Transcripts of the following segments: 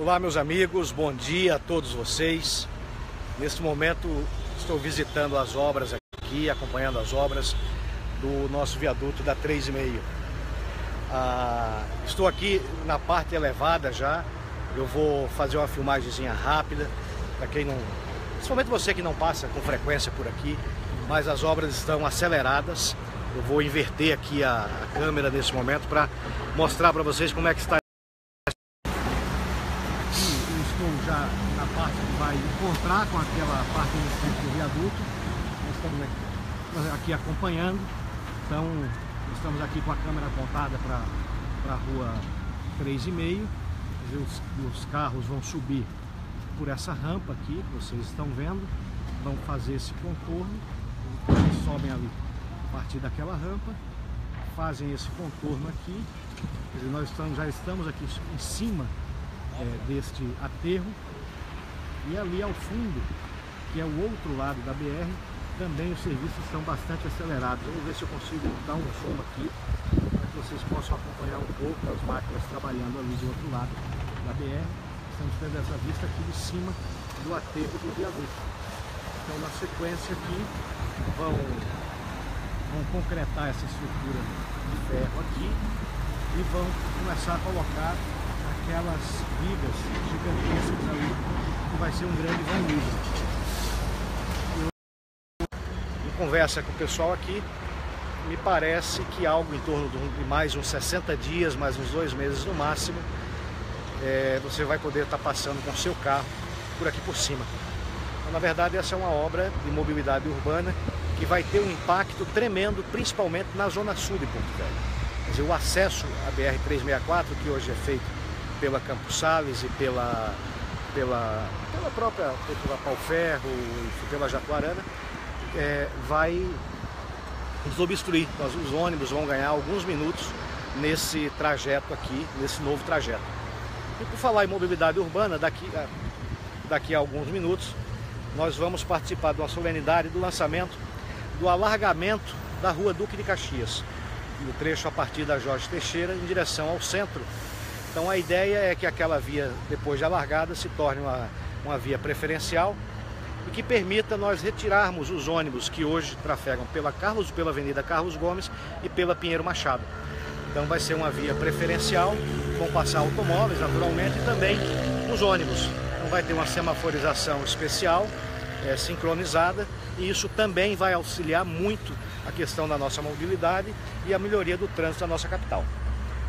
Olá, meus amigos, bom dia a todos vocês. Neste momento, estou visitando as obras aqui, acompanhando as obras do nosso viaduto da 3,5. Ah, estou aqui na parte elevada já. Eu vou fazer uma filmagemzinha rápida para quem não, principalmente você que não passa com frequência por aqui, mas as obras estão aceleradas. Eu vou inverter aqui a, a câmera nesse momento para mostrar para vocês como é que está estou já na parte que vai encontrar com aquela parte do viaduto. Nós estamos aqui, aqui acompanhando. Então, estamos aqui com a câmera apontada para a rua 3,5. Os, os carros vão subir por essa rampa aqui, que vocês estão vendo. Vão fazer esse contorno. Eles sobem ali a partir daquela rampa. Fazem esse contorno aqui. Dizer, nós estamos, já estamos aqui em cima é, deste aterro. E ali ao fundo, que é o outro lado da BR, também os serviços estão bastante acelerados. Vamos ver se eu consigo dar um zoom aqui, para que vocês possam acompanhar um pouco as máquinas trabalhando ali do outro lado da BR. Estamos tendo essa vista aqui de cima do aterro do viaduto. Então na sequência aqui vão, vão concretar essa estrutura de ferro aqui e vão começar a colocar aquelas vigas gigantescas ali, que vai ser um grande livre. Em conversa com o pessoal aqui, me parece que algo em torno de mais uns 60 dias, mais uns dois meses no máximo, é, você vai poder estar passando com o seu carro por aqui por cima. Então, na verdade, essa é uma obra de mobilidade urbana que vai ter um impacto tremendo, principalmente na zona sul de Porto Velho. Quer dizer, o acesso à BR-364, que hoje é feito pela Campos Sales e pela, pela, pela própria pela Pau Ferro e pela Jatuarana, é, vai desobstruir. Nós, os ônibus vão ganhar alguns minutos nesse trajeto aqui, nesse novo trajeto. E por falar em mobilidade urbana, daqui a, daqui a alguns minutos, nós vamos participar de uma solenidade do lançamento do alargamento da rua Duque de Caxias, no trecho a partir da Jorge Teixeira em direção ao centro então a ideia é que aquela via, depois de alargada, se torne uma, uma via preferencial e que permita nós retirarmos os ônibus que hoje trafegam pela Carlos, pela Avenida Carlos Gomes e pela Pinheiro Machado. Então vai ser uma via preferencial, vão passar automóveis naturalmente e também os ônibus. Então vai ter uma semaforização especial, é, sincronizada, e isso também vai auxiliar muito a questão da nossa mobilidade e a melhoria do trânsito da nossa capital.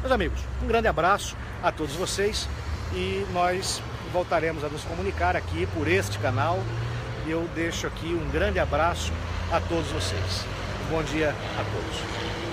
Meus amigos, um grande abraço a todos vocês e nós voltaremos a nos comunicar aqui por este canal. Eu deixo aqui um grande abraço a todos vocês. Bom dia a todos.